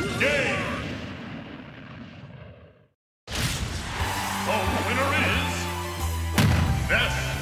Game! Oh, the winner is... Best